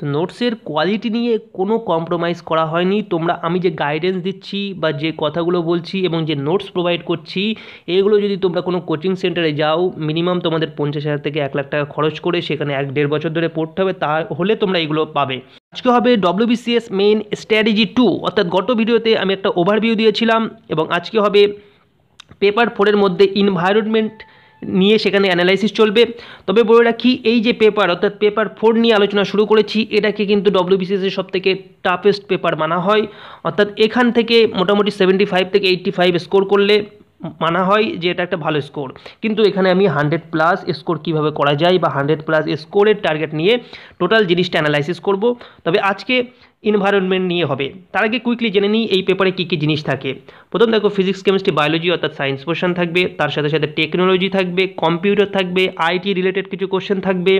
তো নোটসের কোয়ালিটি নিয়ে কোনো কম্প্রোমাইজ করা হয়নি। তোমরা, আমি যে গাইডেন্স দিচ্ছি বা যে কথাগুলো বলছি এবং যে নোটস প্রোভাইড করছি, এগুলো যদি তোমরা কোনো কোচিং সেন্টারে যাও মিনিমাম তোমাদের পঞ্চাশ হাজার থেকে এক লাখ টাকা খরচ করে সেখানে এক দেড় বছর ধরে পড়তে হবে, তাহলে তোমরা এগুলো পাবে। আজকে হবে ডব্লিউবিসিএস মেইন স্ট্র্যাটেজি টু অর্থাৎ গত ভিডিওতে আমি একটা ওভারভিউ দিয়েছিলাম এবং আজকে হবে পেপার ফোরের মধ্যে ইনভায়রনমেন্ট নিয়ে সেখানে অ্যানালাইসিস চলবে। তবে বলে রাখি এই যে পেপার অর্থাৎ পেপার ফোর নিয়ে আলোচনা শুরু করেছি, এটাকে কিন্তু ডব্লিউবিসিএসের সব থেকে টাফেস্ট পেপার মানা হয়। অর্থাৎ এখান থেকে মোটামুটি সেভেন্টি ফাইভ থেকে এইট্টি ফাইভ স্কোর করলে মানা হয় যে এটা একটা ভালো স্কোর কিন্তু এখানে আমি হান্ড্রেড প্লাস স্কোর কীভাবে করা যায় বা হান্ড্রেড প্লাস স্কোরের টার্গেট নিয়ে টোটাল জিনিসটা অ্যানালাইসিস করব। তবে আজকে ইনভায়রনমেন্ট নিয়ে হবে। তার আগে কুইকলি জেনে নিই এই পেপারে কী কী জিনিস থাকে। প্রথম দেখো ফিজিক্স কেমিস্ট্রি বায়োলজি অর্থাৎ সায়েন্স পোর্শন থাকবে। তার সাথে সাথে টেকনোলজি থাকবে কম্পিউটার থাকবে আইটি রিলেটেড কিছু কোশ্চেন থাকবে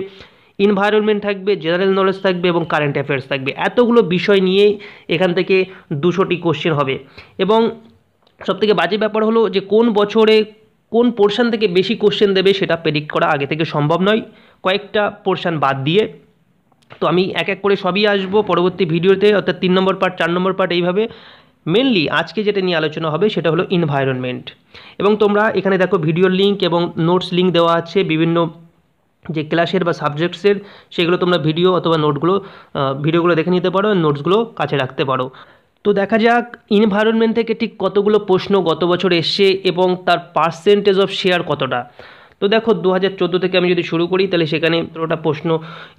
ইনভায়রনমেন্ট থাকবে জেনারেল নলেজ থাকবে এবং কারেন্ট অ্যাফেয়ার্স থাকবে। এতগুলো বিষয় নিয়ে এখান থেকে দুশোটি কোশ্চেন হবে। এবং সবথেকে বাজে ব্যাপার হলো যে কোন বছরে কোন পোর্শন থেকে বেশি কোশ্চেন দেবে সেটা প্রেডিক্ট করা আগে থেকে সম্ভব নয়। কয়েকটা পোর্শন বাদ দিয়ে তো আমি এক এক করে সবই আসব পরবর্তী ভিডিওতে, অর্থাৎ তিন নম্বর পার্ট চার নম্বর পার্ট এইভাবে। মেনলি আজকে যেটা নিয়ে আলোচনা হবে সেটা হলো ইনভায়রনমেন্ট এবং তোমরা এখানে দেখো ভিডিওর লিঙ্ক এবং নোটস লিঙ্ক দেওয়া আছে বিভিন্ন যে ক্লাসের বা সাবজেক্টসের সেগুলো তোমরা ভিডিও অথবা নোটগুলো ভিডিওগুলো দেখে নিতে পারো নোটসগুলো কাছে রাখতে পারো। তো দেখা যাক ইনভায়রনমেন্ট থেকে ঠিক কতগুলো প্রশ্ন গত বছর এসছে এবং তার পার্সেন্টেজ অফ শেয়ার কতটা। তো দেখো দু হাজার চোদ্দ থেকে আমি যদি শুরু করি, তাহলে সেখানে পুরোটা প্রশ্ন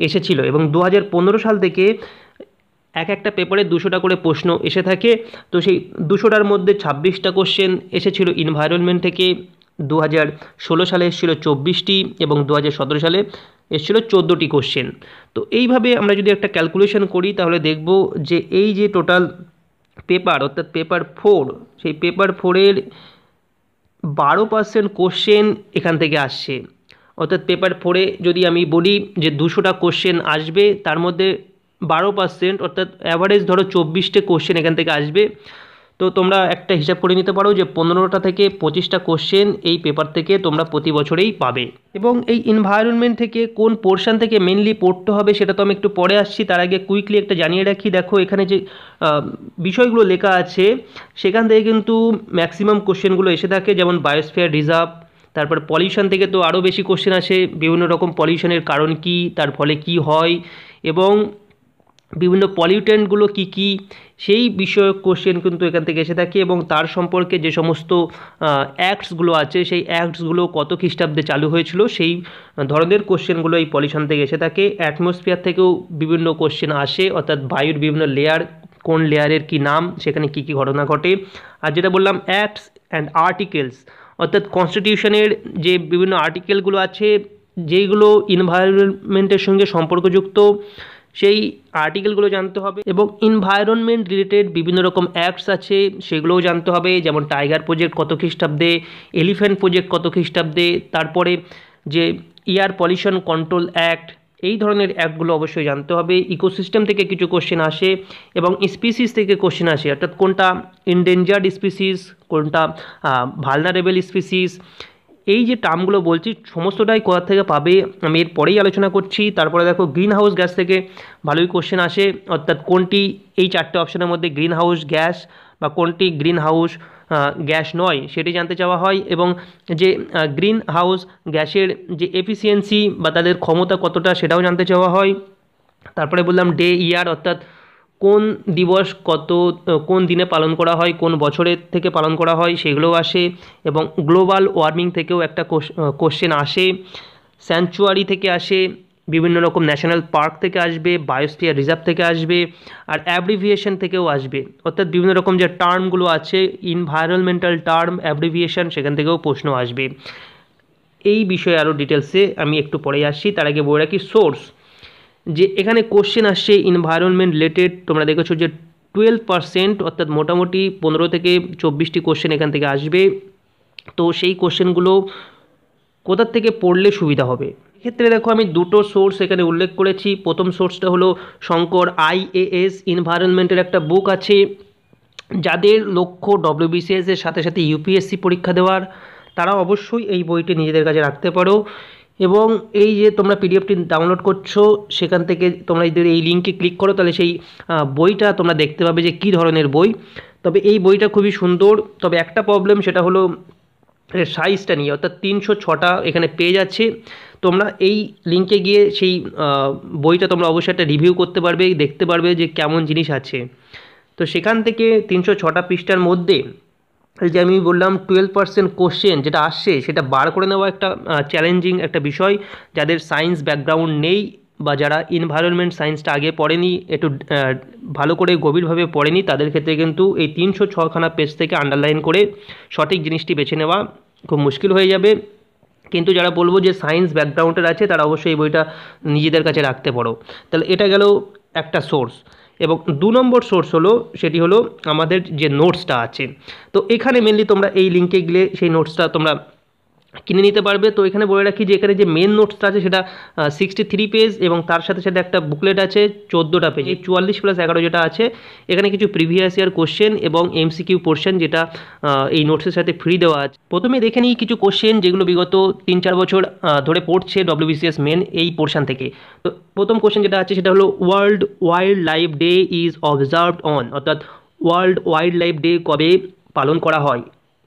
এসেছিল এবং দু হাজার পনেরো সাল থেকে এক একটা পেপারে দুশোটা করে প্রশ্ন এসে থাকে। তো সেই দুশোটার মধ্যে ছাব্বিশটা কোশ্চেন এসেছিল ইনভায়রনমেন্ট থেকে দু হাজার ষোলো সালে এসেছিল চব্বিশটি এবং দু হাজার সতেরো সালে এসেছিল চোদ্দোটি কোশ্চেন তো এইভাবে আমরা যদি একটা ক্যালকুলেশন করি, তাহলে দেখব যে এই যে টোটাল পেপার অর্থাৎ পেপার ফোর সেই পেপার ফোরের বারো পার্সেন্ট কোশ্চেন এখান থেকে আসছে। অর্থাৎ পেপার ফোরে যদি আমি বলি যে দুশোটা কোশ্চেন আসবে, তার মধ্যে বারো পার্সেন্ট অর্থাৎ অ্যাভারেজ ধরো চব্বিশটা কোশ্চেন এখান থেকে আসবে। তো তোমরা একটা হিসাব করে নিতে পারো যে পনেরোটা থেকে পঁচিশটা কোশ্চেন এই পেপার থেকে তোমরা প্রতি বছরেই পাবে। এবং এই এনভায়রনমেন্ট থেকে কোন পোর্শন থেকে মেনলি পড়তে হবে সেটা তো আমি একটু পরে আসছি, তার আগে কুইকলি একটা জানিয়ে রাখি। দেখো, এখানে যে বিষয়গুলো লেখা আছে, সেখান থেকে কিন্তু ম্যাক্সিমাম কোশ্চেনগুলো এসে থাকে, যেমন বায়োস্ফিয়ার রিজার্ভ তারপর পলিউশন থেকে তো আরও বেশি কোশ্চেন আসে, বিভিন্ন রকম পলিউশনের কারণ কি, তার ফলে কি হয়, এবং বিভিন্ন পলিউটেন্টগুলো কী কী, সেই বিষয়ক কোশ্চেন কিন্তু এখান থেকে এসে থাকে এবং তার সম্পর্কে যে সমস্ত অ্যাক্টসগুলো আছে, সেই অ্যাক্টসগুলো কত খ্রিস্টাব্দে চালু হয়েছিল, সেই ধরনের কোশ্চেনগুলো এই পলিউশন থেকে এসে থাকে। অ্যাটমসফিয়ার থেকেও বিভিন্ন কোশ্চেন আসে, অর্থাৎ বায়ুর বিভিন্ন লেয়ার কোন লেয়ারের কি নাম, সেখানে কি কি ঘটনা ঘটে। আর যেটা বললাম অ্যাক্টস অ্যান্ড আর্টিকেলস অর্থাৎ কনস্টিটিউশনের যে বিভিন্ন আর্টিকেলগুলো আছে, যেইগুলো ইনভায়রনমেন্টের সঙ্গে সম্পর্কযুক্ত সেই আর্টিকেলগুলো জানতে হবে এবং ইনভায়রনমেন্ট রিলেটেড বিভিন্ন রকম অ্যাক্টস আছে, সেগুলোও জানতে হবে, যেমন টাইগার প্রজেক্ট কত খ্রিস্টাব্দে এলিফ্যান্ট প্রজেক্ট কত খ্রিস্টাব্দে, তারপরে যে এয়ার পলিউশন কন্ট্রোল অ্যাক্ট এই ধরনের অ্যাক্টগুলো অবশ্যই জানতে হবে। ইকোসিস্টেম থেকে কিছু কোশ্চেন আসে এবং স্পিসিস থেকে কোশ্চেন আসে, অর্থাৎ কোনটা ইনডেঞ্জার্ড স্পিসিস কোনটা ভালনারেবল স্পিসিস এই যে টার্মগুলো বলছি, সমস্তটাই কোথা থেকে পাবে আমি এর পরেই আলোচনা করছি। তারপরে দেখো গ্রিন হাউস গ্যাস থেকে ভালোই কোশ্চেন আসে, অর্থাৎ কোনটি এই চারটে অপশনের মধ্যে গ্রিন হাউস গ্যাস বা কোনটি গ্রিন হাউস গ্যাস নয় সেটি জানতে চাওয়া হয় এবং যে গ্রিন হাউস গ্যাসের যে এফিসিয়েন্সি বা তাদের ক্ষমতা কতটা সেটাও জানতে চাওয়া হয়। তারপরে বললাম ডে ইয়ার অর্থাৎ কোন দিবস কত, কোন দিনে পালন করা হয়, কোন বছরের থেকে পালন করা হয় সেগুলোও আসে এবং গ্লোবাল ওয়ার্মিং থেকেও একটা কোশ্চেন আসে। স্যাংচুয়ারি থেকে আসে, বিভিন্ন রকম ন্যাশনাল পার্ক থেকে আসবে, বায়োস্ফিয়ার রিজার্ভ থেকে আসবে আর অ্যাব্রিভিয়েশন থেকেও আসবে। অর্থাৎ বিভিন্ন রকম যে টার্মগুলো আছে ইনভায়রনমেন্টাল টার্ম অ্যাব্রিভিয়েশন সেখান থেকেও প্রশ্ন আসবে। এই বিষয়ে আরও ডিটেলসে আমি একটু পরে আসছি তার আগে বলে রাখি সোর্স যে এখানে কোশ্চেন আসছে ইনভায়রনমেন্ট রিলেটেড তোমরা দেখেছ যে টুয়েলভ পারসেন্ট অর্থাৎ মোটামুটি পনেরো থেকে চব্বিশটি কোশ্চেন এখান থেকে আসবে। তো সেই কোশ্চেনগুলো কোথার থেকে পড়লে সুবিধা হবে? এক্ষেত্রে দেখো আমি দুটো সোর্স এখানে উল্লেখ করেছি। প্রথম সোর্সটা হলো শঙ্কর আইএএস ইনভায়রনমেন্টের একটা বুক আছে, যাদের লক্ষ্য ডব্লিউবিসিএস এর সাথে সাথে ইউপিএসসি পরীক্ষা দেওয়ার। তারা অবশ্যই এই বইটি নিজেদের কাছে রাখতে পারো। এবং এই যে তোমরা পিডিএফটি ডাউনলোড করছ, সেখান থেকে তোমরা যদি এই লিঙ্কে ক্লিক করো, তাহলে সেই বইটা তোমরা দেখতে পাবে যে কী ধরনের বই। তবে এই বইটা খুবই সুন্দর। তবে একটা প্রবলেম সেটা হলো সাইজটা নিয়ে। অর্থাৎ তিনশো ছটা এখানে পেজ আছে। তোমরা এই লিঙ্কে গিয়ে সেই বইটা তোমরা অবশ্যই একটা রিভিউ করতে পারবে, দেখতে পারবে যে কেমন জিনিস আছে। তো সেখান থেকে তিনশো ছটা পৃষ্ঠার মধ্যে যে আমি বললাম টুয়েলভ পার্সেন্ট কোশ্চেন যেটা আসছে, সেটা বার করে নেওয়া একটা চ্যালেঞ্জিং একটা বিষয়। যাদের সায়েন্স ব্যাকগ্রাউন্ড নেই বা যারা ইনভায়রনমেন্ট সায়েন্সটা আগে পড়েনি, একটু ভালো করে গভীরভাবে পড়েনি, তাদের ক্ষেত্রে কিন্তু এই তিনশো ছখানা পেজ থেকে আন্ডারলাইন করে সঠিক জিনিসটি বেছে নেওয়া খুব মুশকিল হয়ে যাবে। কিন্তু যারা বলব যে সায়েন্স ব্যাকগ্রাউন্ডের আছে, তারা অবশ্যই এই বইটা নিজেদের কাছে রাখতে পারো। তাহলে এটা গেল একটা সোর্স এবং দু নম্বর সোর্স হলো, সেটি হলো আমাদের যে নোটসটা আছে। তো এখানে মেনলি তোমরা এই লিঙ্কে গেলে সেই নোটসটা তোমরা কিনে নিতে পারবে। তো এখানে বলে রাখি যে, এখানে যে মেন নোটসটা আছে সেটা সিক্সটি থ্রি পেজ এবং তার সাথে সাথে একটা বুকলেট আছে চোদ্দোটা পেজ এই চুয়াল্লিশ প্লাস এগারো যেটা আছে, এখানে কিছু প্রিভিয়াস ইয়ার কোশ্চেন এবং এমসিকিউ পোর্শন যেটা এই নোটসের সাথে ফ্রি দেওয়া আছে। প্রথমে দেখে নিই কিছু কোশ্চেন যেগুলো বিগত তিন চার বছর ধরে পড়ছে ডব্লিউবিসিএস মেন এই পোর্শন থেকে। তো প্রথম কোশ্চেন যেটা আছে সেটা হলো world wildlife day is observed on অর্থাৎ ওয়ার্ল্ড ওয়াইল্ড লাইফ ডে কবে পালন করা হয়?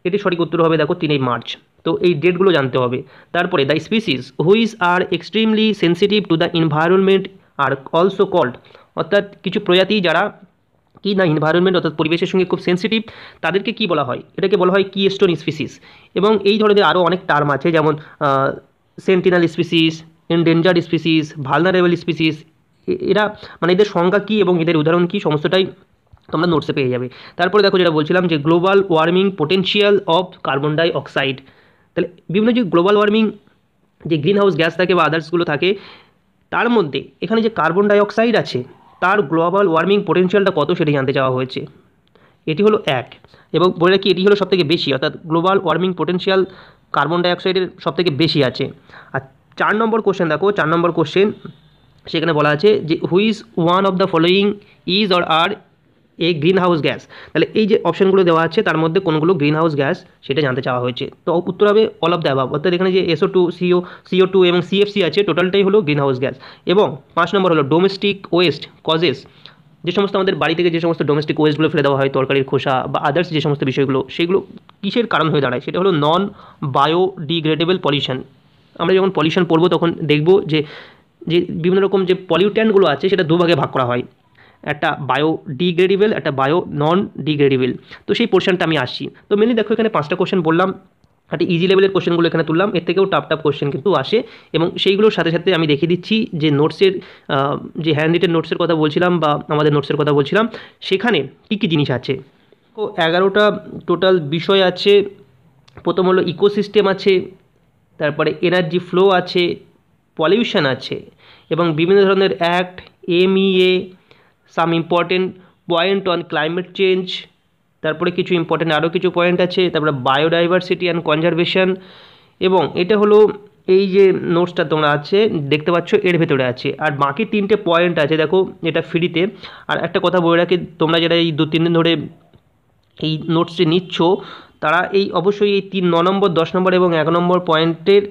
এটি সঠিক উত্তর হবে দেখো তিনই মার্চ। তো এই ডেটগুলো জানতে হবে। তারপরে the species which are extremely sensitive to the environment are also called অর্থাৎ কিছু প্রজাতি যারা কি না এনভায়রনমেন্ট অর্থাৎ পরিবেশের সঙ্গে খুব সেন্সিটিভ তাদেরকে কি বলা হয়? এটাকে বলা হয় কি স্টোন স্পিসিস এবং এই ধরনের আরও অনেক টার্ম আছে যেমন sentinel species endanger species vulnerable species এরা মানে এদের সংজ্ঞা কী এবং এদের উদাহরণ কী সমস্তটাই তোমরা নোটসে পেয়ে যাবে। তারপরে দেখো যেটা বলছিলাম যে global warming potential of carbon die oxide তাহলে বিভিন্ন যে গ্লোবাল ওয়ার্মিং যে গ্রিন হাউস গ্যাস থাকে বা আদার্সগুলো থাকে, তার মধ্যে এখানে যে কার্বন ডাইঅক্সাইড আছে, তার গ্লোবাল ওয়ার্মিং পোটেন্সিয়ালটা কত সেটি জানতে চাওয়া হয়েছে। এটি হলো এক। এবং বলে রাখি, এটি হলো সবথেকে বেশি, অর্থাৎ গ্লোবাল ওয়ার্মিং পোটেন্সিয়াল কার্বন ডাইঅক্সাইডের সবথেকে বেশি আছে। আর চার নম্বর কোশ্চেন দেখো, চার নম্বর কোশ্চেন সেখানে বলা আছে যে which one of the following is or are a greenhouse gas তাহলে এই যে অপশনগুলো দেওয়া আছে, তার মধ্যে কোনগুলো গ্রিন হাউস গ্যাস সেটা জানতে চাওয়া হয়েছে। তো উত্তর হবে অল অফ দ্য অ্যাবাব অর্থাৎ এখানে যে SO two CO CO two এবং সিএফসি আছে টোটালটাই হলো গ্রিন হাউস গ্যাস এবং পাঁচ নম্বর হলো ডোমেস্টিক ওয়েস্ট কজেস যে সমস্ত আমাদের বাড়ি থেকে যে সমস্ত ডোমেস্টিক ওয়েস্টগুলো ফেলে দেওয়া হয়, তরকারির খোসা বা আদার্স যে সমস্ত বিষয়গুলো, সেগুলো কিসের কারণ হয়ে দাঁড়ায়? সেটা হলো নন বায়োডিগ্রেডেবল পলিউশন আমরা যখন পলিউশন পড়ব তখন দেখব যে যে বিভিন্ন রকম যে পলিউট্যান্টগুলো আছে, সেটা দুভাগে ভাগ করা হয়। একটা বায়ো ডিগ্রেডেবল একটা বায়ো নন ডিগ্রেডেবল তো সেই পোর্শনটা আমি আসছি। তো মেনলি দেখো এখানে পাঁচটা কোশ্চেন বললাম, একটা ইজি লেভেলের কোশ্চেনগুলো এখানে তুললাম, এর থেকেও টাপ টাফ কোশ্চেন কিন্তু আসে। এবং সেইগুলোর সাথে সাথে আমি দেখিয়ে দিচ্ছি যে নোটসের যে হ্যান্ড রিটেন নোটসের কথা বলছিলাম বা আমাদের নোটসের কথা বলছিলাম, সেখানে কী কী জিনিস আছে? তো এগারোটা টোটাল বিষয় আছে, প্রথম হলো ইকোসিস্টেম আছে, তারপরে এনার্জি ফ্লো আছে পলিউশন আছে এবং বিভিন্ন ধরনের act MEA some important point on climate change তারপরে কিছু ইম্পর্টেন্ট আরও কিছু পয়েন্ট আছে, তারপরে বায়োডাইভার্সিটি অ্যান্ড কনজারভেশন এবং এটা হলো এই যে নোটসটা তোমরা আছে, দেখতে পাচ্ছ এর ভেতরে আছে। আর বাকি তিনটে পয়েন্ট আছে, দেখো এটা ফ্রিতে আর একটা কথা বলে রাখি, তোমরা যারা এই দু তিন দিন ধরে এই নোটসটি নিচ্ছ তারা এই অবশ্যই এই তিন, ন নম্বর, দশ নম্বর এবং এক নম্বর পয়েন্টের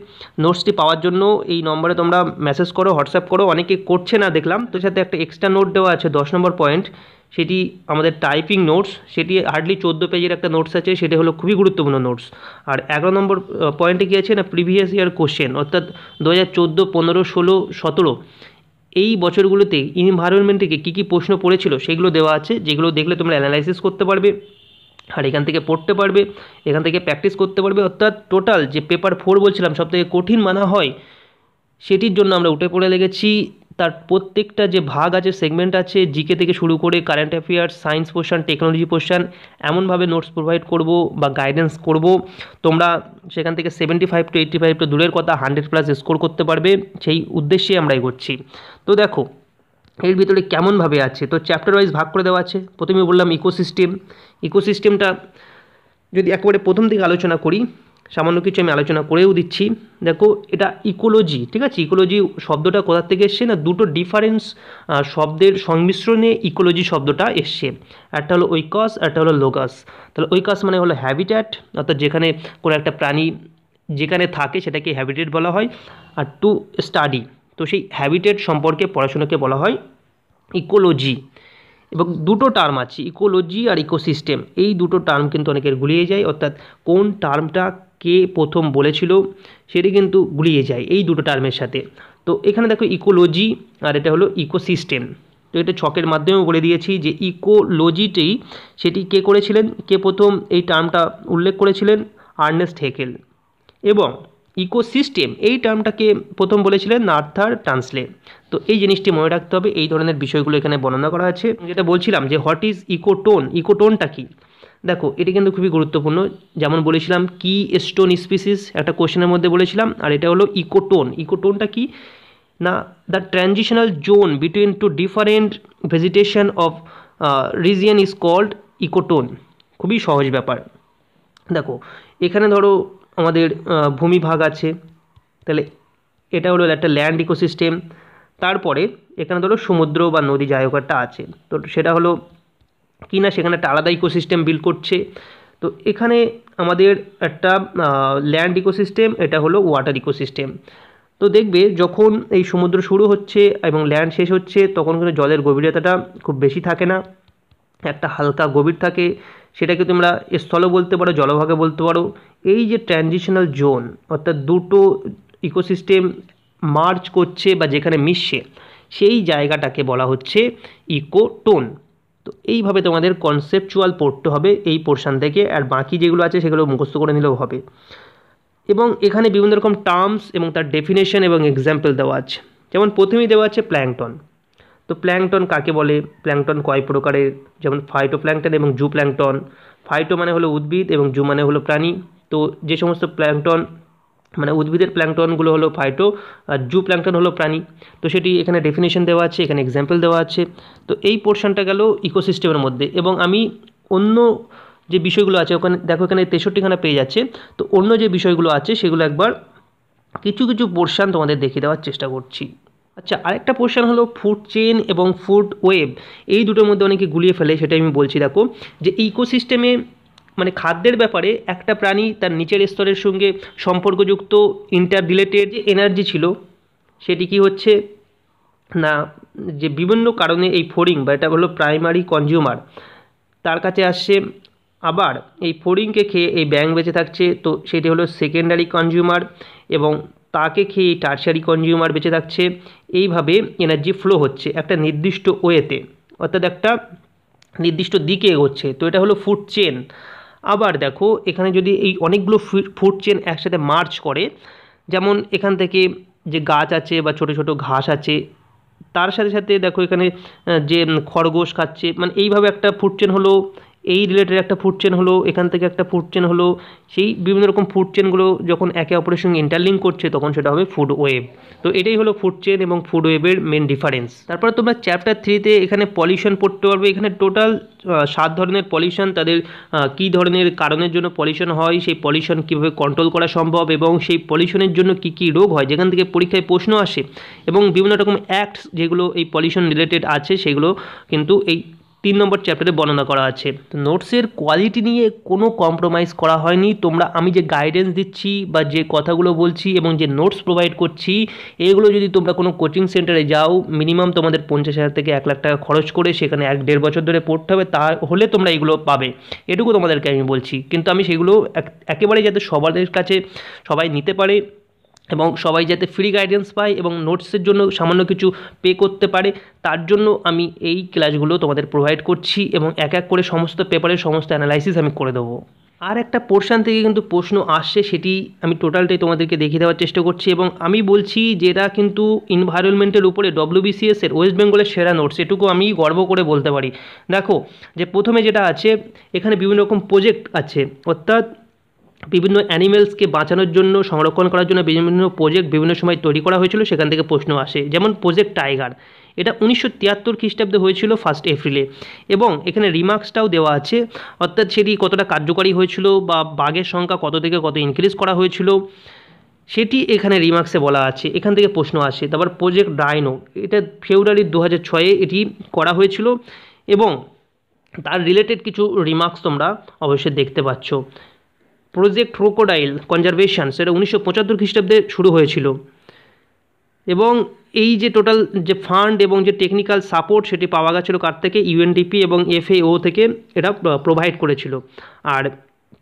নোটসটি পাওয়ার জন্য এই নম্বরে তোমরা মেসেজ করো হোয়াটসঅ্যাপ করো। অনেকে করছে না দেখলাম। তো সাথে একটা এক্সট্রা নোট দেওয়া আছে, দশ নম্বর পয়েন্ট সেটি আমাদের টাইপিং নোটস সেটি হার্ডলি চোদ্দ পেজের একটা নোটস আছে। সেটি হলো খুবই গুরুত্বপূর্ণ নোটস আর এগারো নম্বর পয়েন্টে কী আছে না প্রিভিয়াস ইয়ার কোশ্চেন অর্থাৎ দু হাজার চোদ্দ, পনেরো, ষোলো, সতেরো। এই বছরগুলোতে ইনভায়রনমেন্ট থেকে কী কী প্রশ্ন পড়েছিল, সেগুলো দেওয়া আছে, যেগুলো দেখলে তোমরা অ্যানালাইসিস করতে পারবে। আর এখান থেকে পড়তে পারবে, এখান থেকে প্র্যাকটিস করতে পারবে। অর্থাৎ টোটাল যে পেপার ফোর বলছিলাম সব থেকে কঠিন মানা হয়, সেটির জন্য আমরা উঠে পড়ে লেগেছি। তার প্রত্যেকটা যে ভাগ আছে সেগমেন্ট আছে জিকে থেকে শুরু করে current affairs science portion technology portion এমনভাবে নোটস প্রোভাইড করব বা গাইডেন্স করব। তোমরা সেখান থেকে seventy five to eighty five two দূরের কথা হান্ড্রেড প্লাস স্কোর করতে পারবে। সেই উদ্দেশ্যে আমরা এগোচ্ছি। তো দেখো এর ভিতরে কেমনভাবে আছে? তো চ্যাপ্টার ওয়াইজ ভাগ করে দেওয়া আছে। প্রথমে বললাম ইকোসিস্টেম ইকোসিস্টেমটা যদি একেবারে প্রথম থেকে আলোচনা করি, সামান্য কিছু আমি আলোচনা করেও দিচ্ছি। দেখো, এটা ইকোলজি ঠিক আছে? ইকোলজি শব্দটা কোথার থেকে এসছে না দুটো ডিফারেন্স শব্দের সংমিশ্রণে ইকোলজি শব্দটা এসছে। একটা হলো ঐকাস একটা হলো লোকাস। তাহলে ঐকাস মানে হলো হ্যাবিট্যাট অর্থাৎ যেখানে কোনো একটা প্রাণী যেখানে থাকে সেটাকে হ্যাবিটেট বলা হয়। আর টু স্টাডি তো সেই হ্যাবিটেট সম্পর্কে পড়াশোনাকে বলা হয় ইকোলজি এবং দুটো টার্ম আছে ইকোলজি আর ইকোসিস্টেম এই দুটো টার্ম কিন্তু অনেকের গুলিয়ে যায়, অর্থাৎ কোন টার্মটা কে প্রথম বলেছিল সেটি কিন্তু গুলিয়ে যায় এই দুটো টার্মের সাথে। তো এখানে দেখো ইকোলজি আর এটা হলো ইকোসিস্টেম তো এটা ছকের মাধ্যমেও বলে দিয়েছি যে ইকোলজিটি সেটি কে করেছিলেন? কে প্রথম এই টার্মটা উল্লেখ করেছিলেন? Ernst Haeckel. এবং ইকোসিস্টেম এই টার্মটাকে প্রথম বলেছিলেন নার্থার টান্সলে তো এই জিনিসটি মনে রাখতে হবে, এই ধরনের বিষয়গুলো এখানে বর্ণনা করা আছে। যেটা বলছিলাম যে হোয়াট ইজ ইকোটোন ইকোটোনটা কী? দেখো, এটি কিন্তু খুবই গুরুত্বপূর্ণ। যেমন বলেছিলাম, কি স্টোন স্পিসিস একটা কোশ্চেনের মধ্যে বলেছিলাম, আর এটা হলো ইকোটোন ইকোটোনটা কি? না the transitional zone between two different vegetation of region is called ecotone খুবই সহজ ব্যাপার। দেখো, এখানে ধরো আমাদের ভূমিভাগ আছে। তাহলে এটা হলো একটা ল্যান্ড ইকোসিস্টেম তারপরে এখানে ধরো সমুদ্র বা নদী যাই হোক একটা আছে। তো সেটা হলো কি না সেখানে একটা আলাদা ইকোসিস্টেম বিল্ড করছে। তো এখানে আমাদের একটা ল্যান্ড ইকোসিস্টেম এটা হলো ওয়াটার ইকোসিস্টেম তো দেখবে যখন এই সমুদ্র শুরু হচ্ছে এবং ল্যান্ড শেষ হচ্ছে, তখন কিন্তু জলের গভীরতাটা খুব বেশি থাকে না। একটা হালকা গভীর থাকে। সেটাকে তোমরা স্থল বলতে পারো, জলভাগে বলতে পারো। এই যে ট্রানজিশনাল জোন অর্থাৎ দুটো ইকোসিস্টেম মার্চ করছে বা যেখানে মিশছে, সেই জায়গাটাকে বলা হচ্ছে ইকোটোন তো এইভাবে তোমাদের কনসেপচুয়াল পড়তে হবে এই পোর্শান থেকে, আর বাকি যেগুলো আছে সেগুলো মুখস্থ করে নিলেও হবে। এবং এখানে বিভিন্ন রকম টার্মস এবং তার ডেফিনেশন এবং এক্সাম্পল দেওয়া আছে। যেমন প্রথমেই দেওয়া আছে প্ল্যাংটন। তো প্ল্যাংটন কাকে বলে? প্ল্যাংটন কয় প্রকারের? যেমন ফাইটো প্ল্যাংটন এবং জু প্ল্যাংটন ফাইটো মানে হলো উদ্ভিদ এবং জু মানে হলো প্রাণী। তো যে সমস্ত প্ল্যাংটন মানে উদ্ভিদের প্ল্যাংটনগুলো হলো ফাইটো আর জু প্ল্যাংটন হলো প্রাণী। তো সেটি এখানে ডেফিনেশন দেওয়া আছে, এখানে এক্সাম্পল দেওয়া আছে। তো এই পোর্শনটা গেল ইকোসিস্টেমের মধ্যে এবং আমি অন্য যে বিষয়গুলো আছে, ওখানে দেখো এখানে তেষট্টিখানা পেয়ে যাচ্ছে তো অন্য যে বিষয়গুলো আছে, সেগুলো একবার কিছু কিছু পোর্শান তোমাদের দেখিয়ে দেওয়ার চেষ্টা করছি। আচ্ছা আরেকটা পোর্শন হলো ফুড চেন এবং ফুড ওয়েব এই দুটোর মধ্যে অনেকে গুলিয়ে ফেলে সেটা আমি বলছি, দেখো, যে ইকোসিস্টেমে মানে খাদ্যের ব্যাপারে একটা প্রাণী তার নিচের স্তরের সঙ্গে সম্পর্কযুক্ত ইন্টার রিলেটেড যে এনার্জি ছিল, সেটি কি হচ্ছে? না, যে বিভিন্ন কারণে এই ফোরিং বা এটা হলো প্রাইমারি কনজিউমার তার কাছে আসছে, আবার এই ফোরিংকে খেয়ে এই ব্যাং বেঁচে থাকছে, তো সেটি হলো সেকেন্ডারি কনজিউমার এবং তাকে খেয়ে টার্সারি কনজিউমার বেঁচে থাকছে। এইভাবে এনার্জি ফ্লো হচ্ছে একটা নির্দিষ্ট ওয়েতে অর্থাৎ একটা নির্দিষ্ট দিকে এগোচ্ছে। তো এটা হলো ফুড চেন আবার দেখো, এখানে যদি এই অনেকগুলো ফুড চেন একসাথে মার্চ করে, যেমন এখান থেকে যে গাছ আছে বা ছোটো ছোটো ঘাস আছে, তার সাথে সাথে দেখো এখানে যে খরগোশ খাচ্ছে মানে এইভাবে একটা ফুড চেন হলো এই রিলেটেড একটা ফুড চেন হলো, এখান থেকে একটা ফুড চেন হলো, সেই বিভিন্ন রকম ফুড চেনগুলো যখন একে অপরের সঙ্গে ইন্টারলিঙ্ক করছে, তখন সেটা হবে ফুড ওয়েব তো এটাই হলো ফুড চেন এবং ফুড ওয়েবের মেন ডিফারেন্স তারপরে তোমরা চ্যাপ্টার থ্রিতে এখানে পলিউশন পড়তে পারবে। এখানে টোটাল সাত ধরনের পলিউশন তাদের কী ধরনের কারণের জন্য পলিউশন হয়, সেই পলিউশন কীভাবে কন্ট্রোল করা সম্ভব এবং সেই পলিউশনের জন্য কী কী রোগ হয়, যেখান থেকে পরীক্ষায় প্রশ্ন আসে এবং বিভিন্ন রকম অ্যাক্টস যেগুলো এই পলিউশন রিলেটেড আছে, সেগুলো কিন্তু এই তিন নম্বর চ্যাপ্টারে বর্ণনা করা আছে। তো নোটসের কোয়ালিটি নিয়ে কোনো কম্প্রোমাইজ করা হয়নি। তোমরা, আমি যে গাইডেন্স দিচ্ছি বা যে কথাগুলো বলছি এবং যে নোটস প্রোভাইড করছি, এগুলো যদি তোমরা কোনো কোচিং সেন্টারে যাও মিনিমাম তোমাদের পঞ্চাশ হাজার থেকে এক লাখ টাকা খরচ করে সেখানে এক দেড় বছর ধরে পড়তে হবে তা হলে তোমরা এগুলো পাবে। এটুকু তোমাদেরকে আমি বলছি। কিন্তু আমি সেগুলো একেবারে যাতে সবার কাছে সবাই নিতে পারে এবং সবাই যাতে ফ্রি গাইডেন্স পায় এবং নোটসের জন্য সামান্য কিছু পে করতে পারে, তার জন্য আমি এই ক্লাসগুলো তোমাদের প্রোভাইড করছি এবং এক এক করে সমস্ত পেপারের সমস্ত অ্যানালাইসিস আমি করে দেবো। আর একটা পোর্শান থেকে কিন্তু প্রশ্ন আসছে, সেটি আমি টোটালটাই তোমাদেরকে দেখিয়ে দেওয়ার চেষ্টা করছি এবং আমি বলছি যেটা কিন্তু ইনভায়রনমেন্টের উপরে ডব্লিউবিসিএস এর ওয়েস্ট বেঙ্গলের সেরা নোটস এটুকু আমি গর্ব করে বলতে পারি। দেখো, যে প্রথমে যেটা আছে, এখানে বিভিন্ন রকম প্রজেক্ট আছে, অর্থাৎ বিভিন্ন অ্যানিমেলসকে বাঁচানোর জন্য, সংরক্ষণ করার জন্য বিভিন্ন প্রজেক্ট বিভিন্ন সময় তৈরি করা হয়েছিল, সেখান থেকে প্রশ্ন আসে। যেমন প্রজেক্ট টাইগার এটা উনিশশো তিয়াত্তর খ্রিস্টাব্দে হয়েছিল ফার্স্ট এপ্রিলে এবং এখানে রিমার্কসটাও দেওয়া আছে, অর্থাৎ সেটি কতটা কার্যকারী হয়েছিল বা বাঘের সংখ্যা কত থেকে কত ইনক্রিজ করা হয়েছিল, সেটি এখানে রিমার্কসে বলা আছে। এখান থেকে প্রশ্ন আসে, তারপর প্রজেক্ট ডাইনো এটা ফেব্রুয়ারি দু হাজার ছয়ে এটি করা হয়েছিল এবং তার রিলেটেড কিছু রিমার্কস তোমরা অবশ্যই দেখতে পাচ্ছ। প্রজেক্ট ক্রোকোডাইল কনজারভেশন সেটা উনিশশো পঁচাত্তর খ্রিস্টাব্দে শুরু হয়েছিল। এবং এই যে টোটাল যে ফান্ড এবং যে টেকনিক্যাল সাপোর্ট সেটি পাওয়া গেছিল কার থেকে? ইউএনডিপি এবং এফএও থেকে এটা প্রোভাইড করেছিল। আর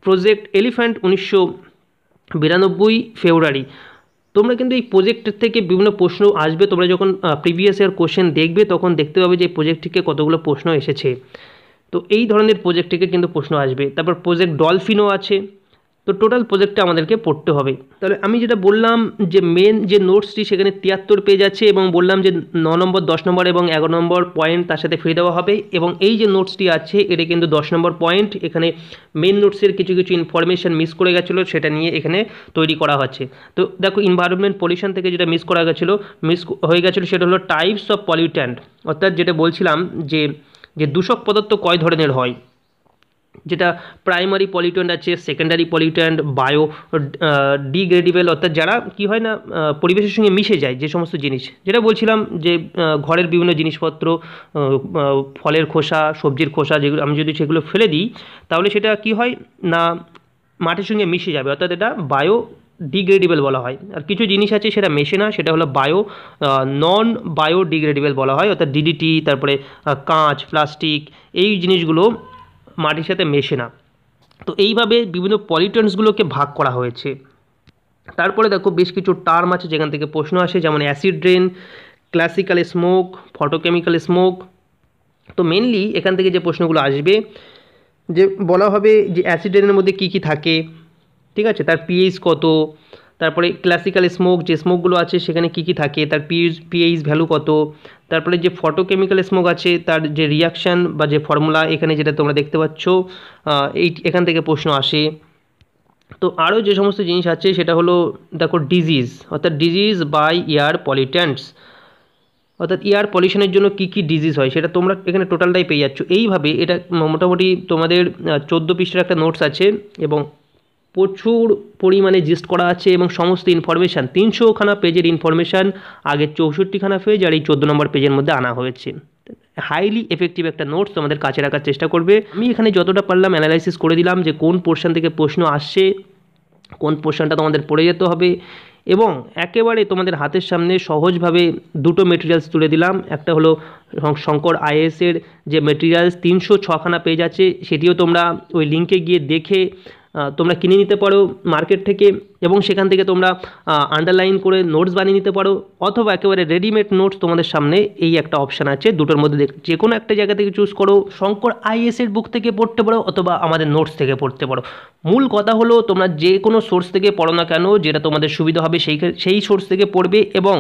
প্রজেক্ট এলিফ্যান্ট উনিশশো বিরানব্বই ফেব্রুয়ারি, তোমরা কিন্তু এই প্রজেক্টের থেকে বিভিন্ন প্রশ্ন আসবে। তোমরা যখন প্রিভিয়াস ইয়ার কোশ্চেন দেখবে, তখন দেখতে পাবে যে এই প্রজেক্ট থেকে কতগুলো প্রশ্ন এসেছে। তো এই ধরনের প্রজেক্ট থেকে কিন্তু প্রশ্ন আসবে। তারপর প্রজেক্ট ডলফিনও আছে। তো টোটাল প্রজেক্টটা আমাদেরকে পড়তে হবে। তাহলে আমি যেটা বললাম যে মেন যে নোটসটি সেখানে তিয়াত্তর পেজ আছে এবং বললাম যে ন নম্বর, দশ নম্বর এবং এগারো নম্বর পয়েন্ট তার সাথে ফ্রি দেওয়া হবে এবং এই যে নোটসটি আছে, এটা কিন্তু দশ নম্বর পয়েন্ট এখানে মেন নোটসের কিছু কিছু ইনফরমেশান মিস করে গেছিল, সেটা নিয়ে এখানে তৈরি করা হচ্ছে। তো দেখো ইনভায়রনমেন্ট পলিউশন থেকে যেটা মিস করা গেছিল মিস হয়ে গেছিল সেটা হলো টাইপস অফ পলিউট্যান্ট অর্থাৎ যেটা বলছিলাম যে যে দূষক পদার্থ কয় ধরনের হয়? যেটা প্রাইমারি পলিউট্যান্ট আছে সেকেন্ডারি পলিউট্যান্ট বায়ো ডিগ্রেডিবল অর্থাৎ যারা কি হয় না পরিবেশের সঙ্গে মিশে যায় যে সমস্ত জিনিস। যেটা বলছিলাম যে ঘরের বিভিন্ন জিনিসপত্র ফলের খোসা, সবজির খোসা যেগুলো, আমি যদি সেগুলো ফেলে দিই, তাহলে সেটা কি হয় না, মাটির সঙ্গে মিশে যাবে। অর্থাৎ এটা বায়ো ডিগ্রেডেবল বলা হয়। আর কিছু জিনিস আছে সেটা মেশে না, সেটা হলো বায়ো নন বায়ো ডিগ্রেডেবল বলা হয়। অর্থাৎ ডিডিটি তারপরে কাঁচ প্লাস্টিক এই জিনিসগুলো মাটির সাথে মেশে না। তো এইভাবে বিভিন্ন পলিউটেন্টসগুলোকে ভাগ করা হয়েছে। তারপরে দেখো বেশ কিছু টার্ম আছে যেখান থেকে প্রশ্ন আসে, যেমন acid rain classical smog photochemical smog তো মেনলি এখান থেকে যে প্রশ্নগুলো আসবে, যে বলা হবে যে অ্যাসিড ড্রেনের মধ্যে কী কী থাকে, ঠিক আছে? তার পিএইচ কত তারপরে ক্লাসিক্যাল স্মোক যে স্মোকগুলো আছে, সেখানে কী কী থাকে, তার পিএইচ পিএইচ ভ্যালু কত, তারপরে যে ফটোকেমিক্যাল স্মোক আছে, তার যে রিয়াকশান বা যে ফর্মুলা এখানে যেটা তোমরা দেখতে পাচ্ছ এই এখান থেকে প্রশ্ন আসে। তো আরও যে সমস্ত জিনিস আছে, সেটা হলো, দেখো ডিজিজ অর্থাৎ ডিজিজ বাই ইয়ার পলিট্যান্টস অর্থাৎ এয়ার পলিউশনের জন্য কী কী ডিজিজ হয়, সেটা তোমরা এখানে টোটালটাই পেয়ে যাচ্ছ। এইভাবে এটা মোটামুটি তোমাদের চোদ্দ পৃষ্ঠার একটা নোটস আছে, এবং প্রচুর পরিমাণে জিস্ট করা আছে এবং সমস্ত ইনফরমেশান তিনশোখানা পেজের ইনফরমেশান আগে চৌষট্টিখানা পেজ আর এই চোদ্দ নম্বর পেজের মধ্যে আনা হয়েছে। হাইলি এফেক্টিভ একটা নোটস তোমাদের কাছে রাখার চেষ্টা করবে। আমি এখানে যতটা পারলাম অ্যানালাইসিস করে দিলাম যে কোন পোর্শন থেকে প্রশ্ন আসছে, কোন পোর্শনটা তোমাদের পড়ে যেতে হবে এবং একেবারে তোমাদের হাতের সামনে সহজভাবে দুটো মেটেরিয়ালস তুলে দিলাম। একটা হলো শঙ্কর আইএসের যে মেটেরিয়ালস তিনশো ছখানা পেজ আছে, সেটিও তোমরা ওই লিঙ্কে গিয়ে দেখে তোমরা কিনে নিতে পারো মার্কেট থেকে এবং সেখান থেকে তোমরা আন্ডারলাইন করে নোটস বানিয়ে নিতে পারো অথবা একেবারে রেডিমেড নোটস তোমাদের সামনে এই একটা অপশান আছে। দুটোর মধ্যে যে কোনো একটা জায়গা থেকে চুজ করো, শঙ্কর আইএসের বুক থেকে পড়তে পারো অথবা আমাদের নোটস থেকে পড়তে পারো। মূল কথা হলো তোমরা যে কোনো সোর্স থেকে পড়ো না কেন, যেটা তোমাদের সুবিধা হবে সেই সেই সোর্স থেকে পড়বে এবং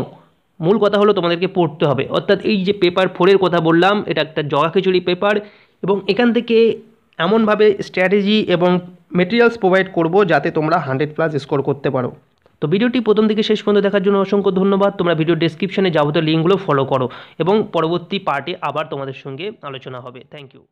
মূল কথা হলো তোমাদেরকে পড়তে হবে। অর্থাৎ এই যে পেপার ফোরের কথা বললাম, এটা একটা জগা খিচুড়ি পেপার এবং এখান থেকে এমনভাবে স্ট্র্যাটেজি এবং মেটেরিয়ালস প্রোভাইড করব যাতে তোমরা হান্ড্রেড প্লাস স্কোর করতে পারো। তো ভিডিওটি প্রথম থেকে শেষ পর্যন্ত দেখার জন্য অসংখ্য ধন্যবাদ। তোমরা ভিডিও ডিসক্রিপশনে যাবতীয় লিঙ্কগুলো ফলো করো এবং পরবর্তী পার্টে আবার তোমাদের সঙ্গে আলোচনা হবে। Thank you